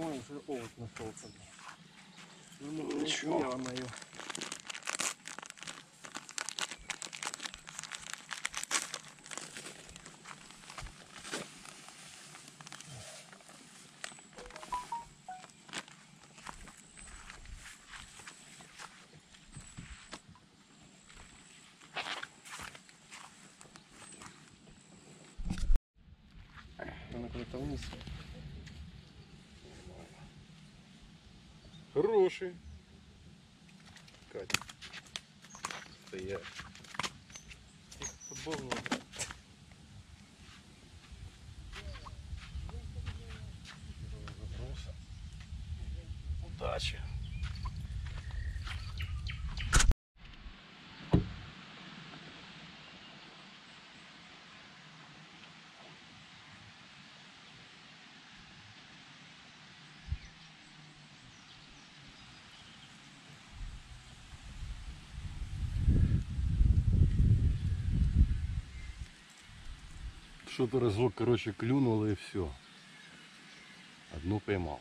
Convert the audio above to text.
даже овод нашелся. Ну, ну, Ничего. я мою. Она куда-то вниз. Хороший. Катя. Стоять. Тихо, футбол Удачи. Что-то разок, короче, клюнуло и все. Одну поймал.